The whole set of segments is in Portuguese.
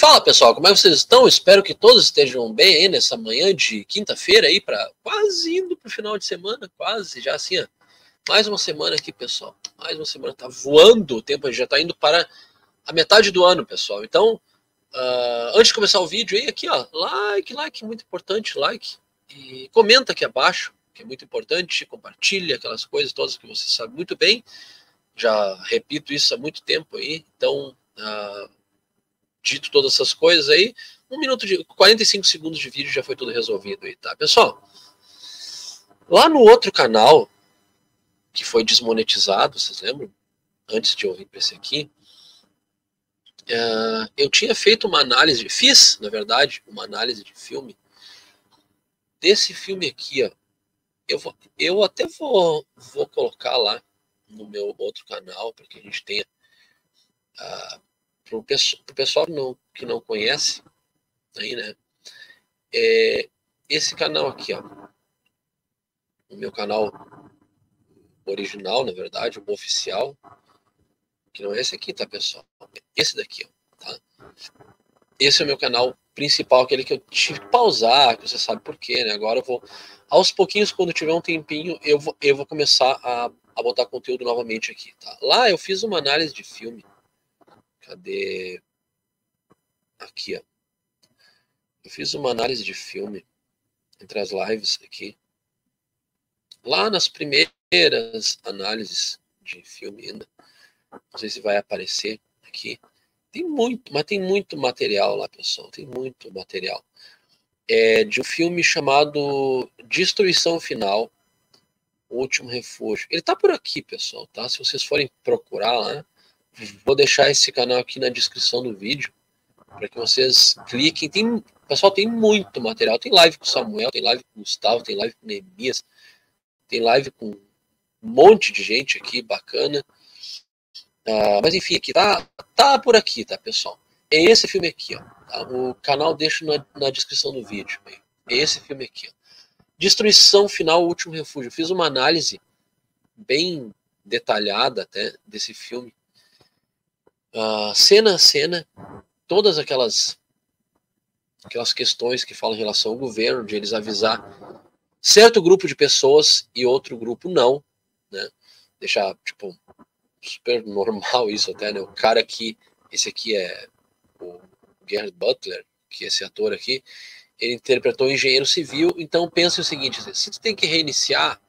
Fala pessoal, como é que vocês estão? Espero que todos estejam bem aí nessa manhã de quinta-feira aí para quase indo para o final de semana, quase já assim, ó. mais uma semana aqui pessoal, mais uma semana tá voando o tempo, já está indo para a metade do ano pessoal. Então, uh, antes de começar o vídeo aí aqui ó, like, like muito importante, like e comenta aqui abaixo que é muito importante, compartilha aquelas coisas todas que você sabe muito bem. Já repito isso há muito tempo aí, então uh, dito todas essas coisas aí, um minuto de 45 segundos de vídeo já foi tudo resolvido aí, tá? Pessoal, lá no outro canal que foi desmonetizado, vocês lembram? Antes de eu vir para esse aqui, uh, eu tinha feito uma análise, fiz, na verdade, uma análise de filme desse filme aqui, ó. Eu, vou, eu até vou, vou colocar lá no meu outro canal para que a gente tenha uh, para o pessoal que não, que não conhece, aí, né? É, esse canal aqui, ó, o meu canal original, na verdade, o oficial, que não é esse aqui, tá, pessoal? Esse daqui, ó, tá? Esse é o meu canal principal, aquele que eu tive que pausar, que você sabe por quê, né? Agora eu vou, aos pouquinhos, quando tiver um tempinho, eu vou, eu vou começar a, a botar conteúdo novamente aqui, tá? Lá eu fiz uma análise de filme Cadê? Aqui, ó. Eu fiz uma análise de filme entre as lives aqui. Lá nas primeiras análises de filme ainda. Não sei se vai aparecer aqui. Tem muito, mas tem muito material lá, pessoal. Tem muito material. É de um filme chamado Destruição Final, O Último Refúgio. Ele tá por aqui, pessoal, tá? Se vocês forem procurar lá, Vou deixar esse canal aqui na descrição do vídeo para que vocês cliquem. Tem, pessoal, tem muito material. Tem live com o Samuel, tem live com o Gustavo, tem live com o Neemias, tem live com um monte de gente aqui bacana. Uh, mas enfim, aqui tá, tá por aqui, tá, pessoal? É esse filme aqui, ó. Tá? O canal deixo na, na descrição do vídeo. É esse filme aqui, ó. Destruição Final, Último Refúgio. Fiz uma análise bem detalhada até desse filme uh, cena a cena, todas aquelas aquelas questões que falam em relação ao governo, de eles avisar certo grupo de pessoas e outro grupo não, né? Deixar, tipo, super normal isso até, né? O cara aqui, esse aqui é o Gerard Butler, que é esse ator aqui, ele interpretou engenheiro civil, então pense o seguinte, se tu tem que reiniciar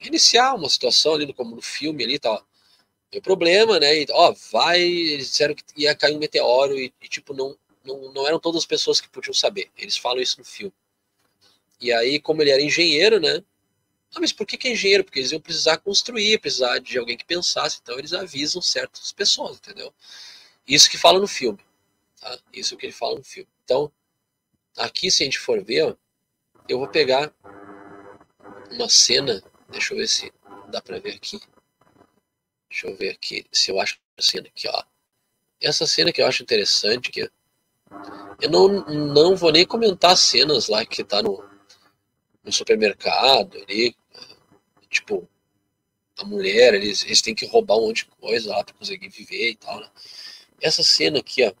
reiniciar uma situação ali, como no filme ali, tá, Deu problema, né? E, ó, vai. Eles disseram que ia cair um meteoro e, e, tipo, não, não, não eram todas as pessoas que podiam saber. Eles falam isso no filme. E aí, como ele era engenheiro, né? Ah, mas por que, que é engenheiro? Porque eles iam precisar construir, precisar de alguém que pensasse. Então, eles avisam certas pessoas, entendeu? Isso que fala no filme. Tá? Isso que ele fala no filme. Então, aqui, se a gente for ver, ó, eu vou pegar uma cena. Deixa eu ver se dá pra ver aqui. Deixa eu ver aqui se eu acho a cena aqui, ó. Essa cena que eu acho interessante que eu não, não vou nem comentar as cenas lá que tá no, no supermercado ali, tipo a mulher, eles, eles têm que roubar um monte de coisa lá para conseguir viver e tal, né? Essa cena aqui, ó,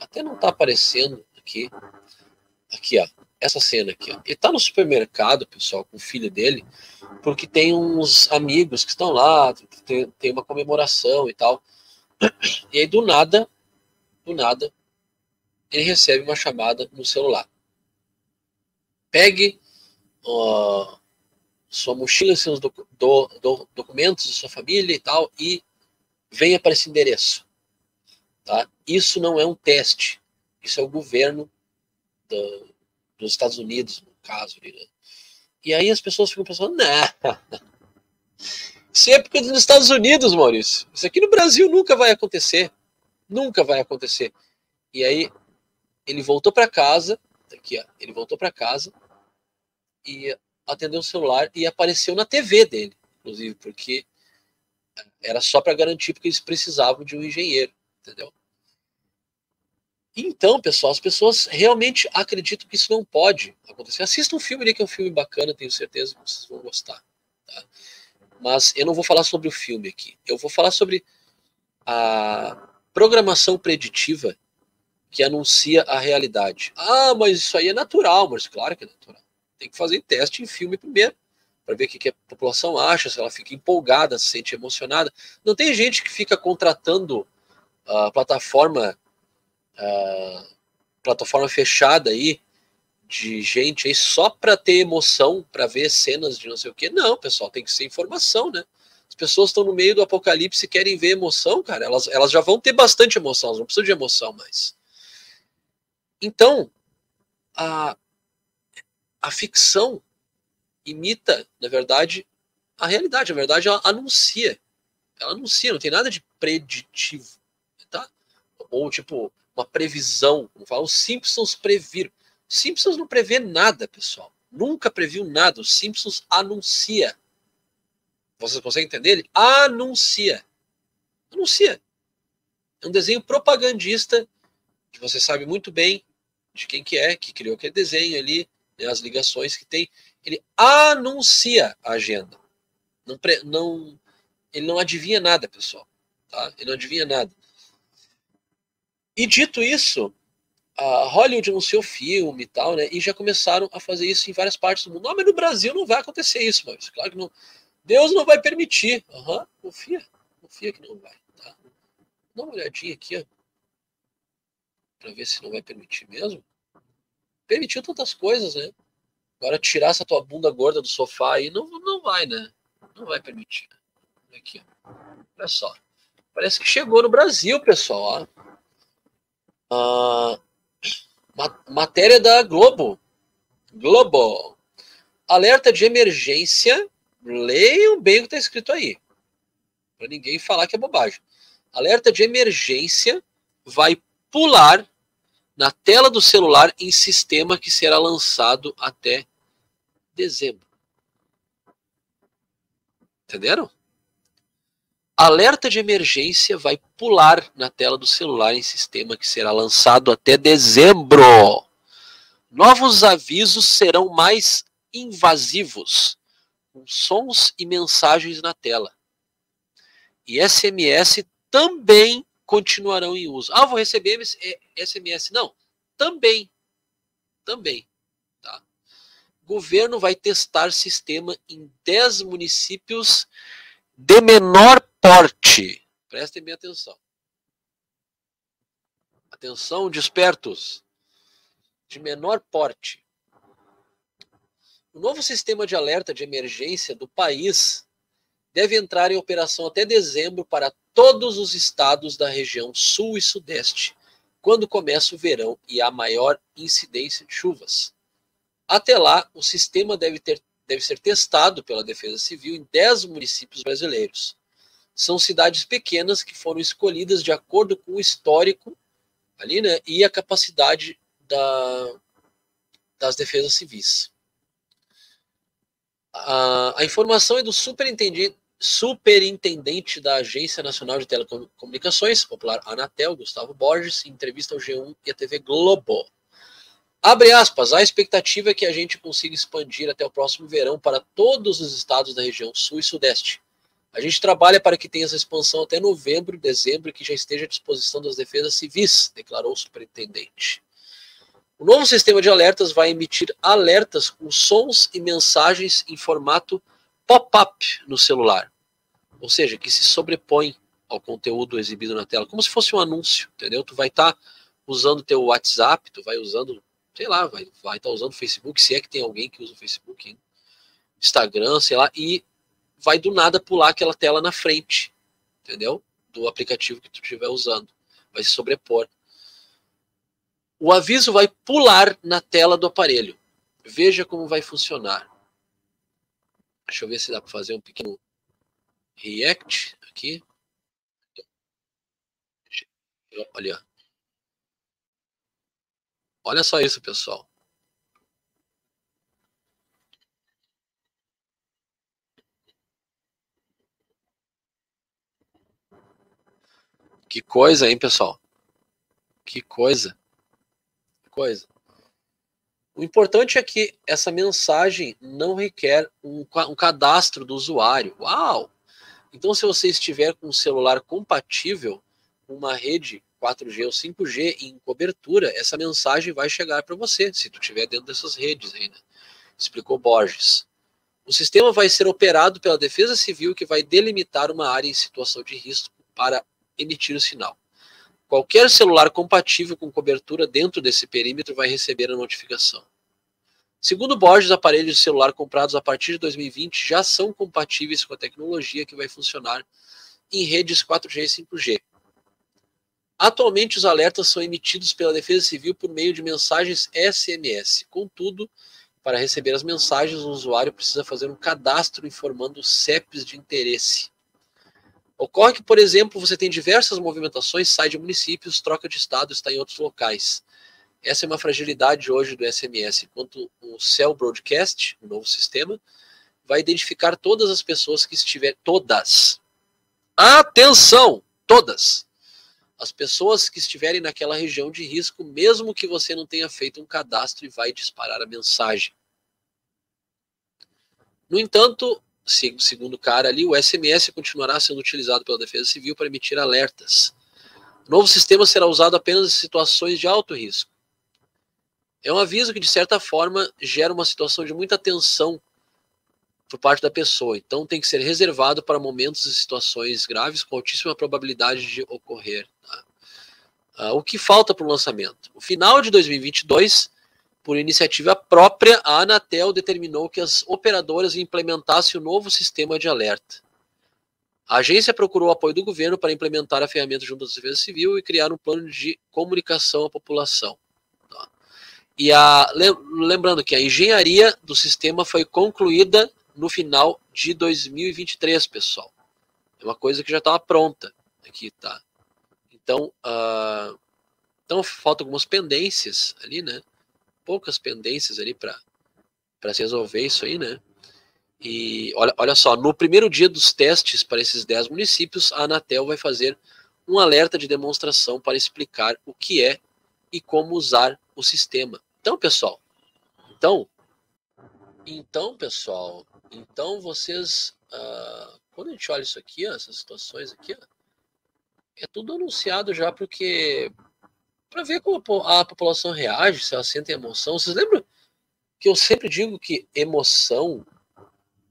até não tá aparecendo aqui. Aqui, ó essa cena aqui. Ó. Ele tá no supermercado, pessoal, com o filho dele, porque tem uns amigos que estão lá, tem, tem uma comemoração e tal. E aí, do nada, do nada, ele recebe uma chamada no celular. Pegue sua mochila, seus do, do, do, documentos sua família e tal, e venha para esse endereço. Tá? Isso não é um teste, isso é o governo do, dos Estados Unidos, no caso. Né? E aí as pessoas ficam pensando, não, isso é época dos Estados Unidos, Maurício. Isso aqui no Brasil nunca vai acontecer. Nunca vai acontecer. E aí ele voltou para casa, aqui, ó, ele voltou para casa e atendeu o celular e apareceu na TV dele, inclusive, porque era só para garantir porque eles precisavam de um engenheiro, entendeu? Então, pessoal, as pessoas realmente acreditam que isso não pode acontecer. Assista um filme ali que é um filme bacana, tenho certeza que vocês vão gostar. Tá? Mas eu não vou falar sobre o filme aqui. Eu vou falar sobre a programação preditiva que anuncia a realidade. Ah, mas isso aí é natural, mas claro que é natural. Tem que fazer teste em filme primeiro, para ver o que a população acha, se ela fica empolgada, se sente emocionada. Não tem gente que fica contratando a plataforma, a plataforma fechada aí, de gente aí só para ter emoção, para ver cenas de não sei o que. Não, pessoal, tem que ser informação, né? As pessoas estão no meio do apocalipse e querem ver emoção, cara. Elas, elas já vão ter bastante emoção, elas não precisam de emoção mais. Então, a, a ficção imita, na verdade, a realidade. Na verdade, ela anuncia. Ela anuncia, não tem nada de preditivo. Tá? Ou tipo, uma previsão. Como fala, os Simpsons previram. Os Simpsons não prevê nada, pessoal. Nunca previu nada. Os Simpsons anuncia. Vocês conseguem entender? Ele anuncia. Anuncia. É um desenho propagandista que você sabe muito bem de quem que é, que criou aquele desenho ali, né, as ligações que tem. Ele anuncia a agenda. Não, não, ele não adivinha nada, pessoal. Tá? Ele não adivinha nada. E dito isso, a Hollywood anunciou filme e tal, né? E já começaram a fazer isso em várias partes do mundo. Não, mas no Brasil não vai acontecer isso, mas claro que não. Deus não vai permitir. Uhum, confia, confia que não vai. Tá? Dá uma olhadinha aqui, ó para ver se não vai permitir mesmo. Permitiu tantas coisas, né? Agora tirar essa tua bunda gorda do sofá aí não, não vai, né? Não vai permitir. Aqui, ó. Olha só. Parece que chegou no Brasil, pessoal. Ó. Ah, matéria da Globo. Globo. Alerta de emergência. Leiam bem o que está escrito aí. Para ninguém falar que é bobagem. Alerta de emergência vai pular na tela do celular em sistema que será lançado até dezembro. Entenderam? Alerta de emergência vai pular na tela do celular em sistema que será lançado até dezembro. Novos avisos serão mais invasivos, com sons e mensagens na tela. E SMS também continuarão em uso. Ah, vou receber SMS. Não, também. Também. Tá? Governo vai testar sistema em 10 municípios de menor porte. Prestem bem atenção. Atenção, despertos. De menor porte. O novo sistema de alerta de emergência do país deve entrar em operação até dezembro para todos os estados da região sul e sudeste, quando começa o verão e há maior incidência de chuvas. Até lá, o sistema deve, ter, deve ser testado pela Defesa Civil em 10 municípios brasileiros. São cidades pequenas que foram escolhidas de acordo com o histórico ali, né, e a capacidade da, das defesas civis. A, a informação é do superintendente, superintendente da Agência Nacional de Telecomunicações, popular Anatel, Gustavo Borges, em entrevista ao G1 e à TV Globo. Abre aspas, a expectativa é que a gente consiga expandir até o próximo verão para todos os estados da região sul e sudeste. A gente trabalha para que tenha essa expansão até novembro, dezembro, que já esteja à disposição das defesas civis, declarou o superintendente. O novo sistema de alertas vai emitir alertas com sons e mensagens em formato pop-up no celular, ou seja, que se sobrepõe ao conteúdo exibido na tela, como se fosse um anúncio, entendeu? Tu vai estar tá usando teu WhatsApp, tu vai usando, sei lá, vai estar vai tá usando o Facebook, se é que tem alguém que usa o Facebook, Instagram, sei lá, e vai do nada pular aquela tela na frente, entendeu? Do aplicativo que tu estiver usando, vai se sobrepor. O aviso vai pular na tela do aparelho. Veja como vai funcionar. Deixa eu ver se dá para fazer um pequeno react aqui. Olha. Olha só isso, pessoal. Que coisa, hein, pessoal? Que coisa. coisa. O importante é que essa mensagem não requer um, um cadastro do usuário. Uau! Então, se você estiver com um celular compatível com uma rede 4G ou 5G em cobertura, essa mensagem vai chegar para você, se tu estiver dentro dessas redes ainda. Explicou Borges. O sistema vai ser operado pela Defesa Civil, que vai delimitar uma área em situação de risco para emitir o sinal. Qualquer celular compatível com cobertura dentro desse perímetro vai receber a notificação. Segundo Borges, aparelhos de celular comprados a partir de 2020 já são compatíveis com a tecnologia que vai funcionar em redes 4G e 5G. Atualmente, os alertas são emitidos pela Defesa Civil por meio de mensagens SMS. Contudo, para receber as mensagens, o usuário precisa fazer um cadastro informando CEPs de interesse. Ocorre que, por exemplo, você tem diversas movimentações, sai de municípios, troca de estado, está em outros locais. Essa é uma fragilidade hoje do SMS, enquanto o Cell Broadcast, o novo sistema, vai identificar todas as pessoas que estiverem. Todas! Atenção! Todas! As pessoas que estiverem naquela região de risco, mesmo que você não tenha feito um cadastro, e vai disparar a mensagem. No entanto, segundo o cara ali, o SMS continuará sendo utilizado pela Defesa Civil para emitir alertas. O novo sistema será usado apenas em situações de alto risco é um aviso que, de certa forma, gera uma situação de muita tensão por parte da pessoa. Então, tem que ser reservado para momentos e situações graves com altíssima probabilidade de ocorrer. Tá? Uh, o que falta para o lançamento? No final de 2022, por iniciativa própria, a Anatel determinou que as operadoras implementassem o novo sistema de alerta. A agência procurou apoio do governo para implementar a ferramenta junto à Defesa Civil e criar um plano de comunicação à população. E a, lembrando que a engenharia do sistema foi concluída no final de 2023, pessoal. É uma coisa que já estava pronta aqui, tá? Então, uh, então faltam algumas pendências ali, né? Poucas pendências ali para se resolver isso aí, né? E olha, olha só, no primeiro dia dos testes para esses 10 municípios, a Anatel vai fazer um alerta de demonstração para explicar o que é e como usar o sistema. Então, pessoal, então, então, pessoal, então vocês, uh, quando a gente olha isso aqui, ó, essas situações aqui, ó, é tudo anunciado já porque para ver como a população reage, se ela sente emoção. Vocês lembram que eu sempre digo que emoção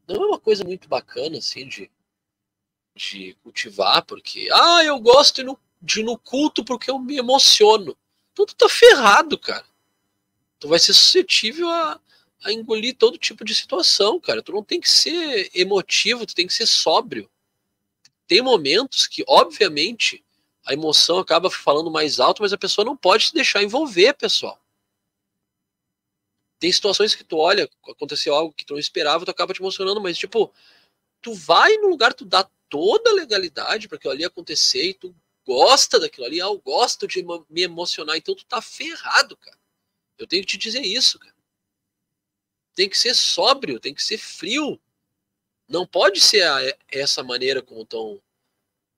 não é uma coisa muito bacana assim de, de cultivar, porque ah, eu gosto de ir no, de ir no culto porque eu me emociono. Tudo tá ferrado, cara tu vai ser suscetível a, a engolir todo tipo de situação, cara. Tu não tem que ser emotivo, tu tem que ser sóbrio. Tem momentos que, obviamente, a emoção acaba falando mais alto, mas a pessoa não pode se deixar envolver, pessoal. Tem situações que tu olha, aconteceu algo que tu não esperava, tu acaba te emocionando, mas tipo, tu vai no lugar, tu dá toda a legalidade para aquilo ali acontecer e tu gosta daquilo ali, ah, eu gosto de me emocionar, então tu tá ferrado, cara. Eu tenho que te dizer isso, cara. Tem que ser sóbrio, tem que ser frio. Não pode ser a, essa maneira como estão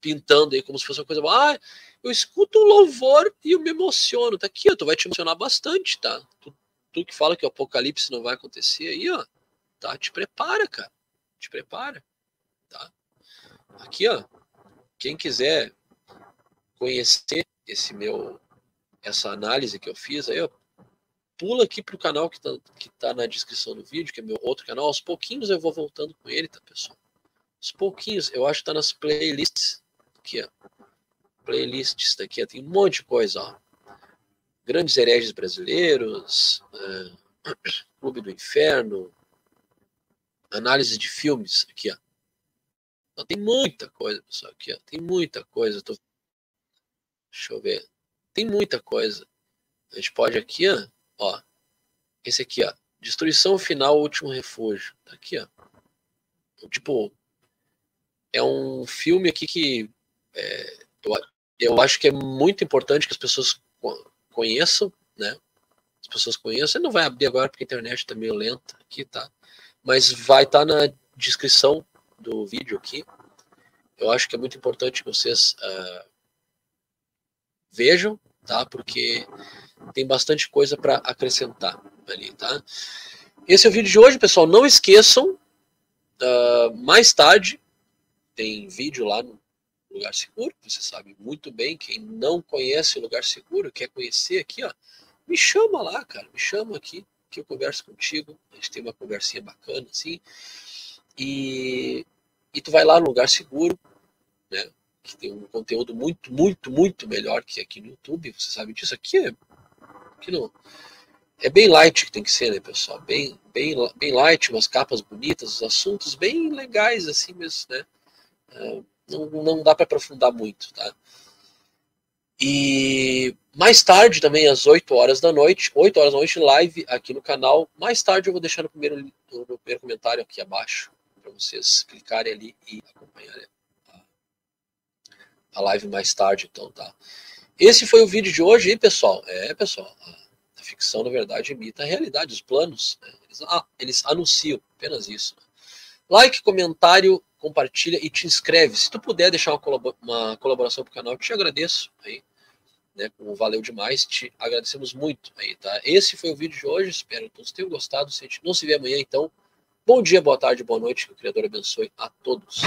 pintando aí, como se fosse uma coisa. Ah, eu escuto um louvor e eu me emociono. Tá aqui, ó, tu vai te emocionar bastante, tá? Tu, tu que fala que o apocalipse não vai acontecer aí, ó. Tá? Te prepara, cara. Te prepara. Tá? Aqui, ó. Quem quiser conhecer esse meu essa análise que eu fiz aí, ó, pula aqui pro canal que tá, que tá na descrição do vídeo, que é meu outro canal. Aos pouquinhos eu vou voltando com ele, tá, pessoal? Aos pouquinhos, eu acho que tá nas playlists. Aqui, ó. Playlists daqui, ó, tem um monte de coisa, ó. Grandes hereges brasileiros, é, Clube do Inferno, análise de filmes, aqui, ó. Então, tem muita coisa, pessoal, aqui, ó. Tem muita coisa. Tô... Deixa eu ver. Tem muita coisa. A gente pode aqui, ó, Ó, esse aqui, ó. Destruição final, último refúgio. Tá aqui, ó. Tipo, é um filme aqui que é, eu, eu acho que é muito importante que as pessoas conheçam, né? As pessoas conheçam. Não vai abrir agora porque a internet tá meio lenta aqui, tá? Mas vai estar tá na descrição do vídeo aqui. Eu acho que é muito importante que vocês uh, vejam, tá? Porque tem bastante coisa para acrescentar ali, tá? Esse é o vídeo de hoje, pessoal. Não esqueçam, uh, mais tarde tem vídeo lá no Lugar Seguro, você sabe muito bem. Quem não conhece o Lugar Seguro, quer conhecer aqui, ó, me chama lá, cara, me chama aqui, que eu converso contigo. A gente tem uma conversinha bacana, assim. E, e tu vai lá no Lugar Seguro, né? Que tem um conteúdo muito, muito, muito melhor que aqui no YouTube. Você sabe disso. Aqui é. Aqui não. É bem light que tem que ser, né, pessoal? Bem, bem, bem light, umas capas bonitas, os assuntos bem legais, assim mesmo, né? Uh, não, não dá para aprofundar muito, tá? E mais tarde, também às 8 horas da noite, 8 horas da noite, live aqui no canal. Mais tarde eu vou deixar no primeiro, no primeiro comentário aqui abaixo, para vocês clicarem ali e acompanharem a, live mais tarde, então, tá? Esse foi o vídeo de hoje, hein, pessoal? É, pessoal, a, a ficção, na verdade, imita a realidade, os planos, né? eles, ah, eles anunciam, apenas isso. Né? Like, comentário, compartilha e te inscreve. Se tu puder deixar uma, colaboração pro canal, eu te agradeço aí. Né, como valeu demais, te agradecemos muito aí, tá? Esse foi o vídeo de hoje, espero que todos tenham gostado. Se a gente não se vê amanhã, então, bom dia, boa tarde, boa noite, que o Criador abençoe a todos.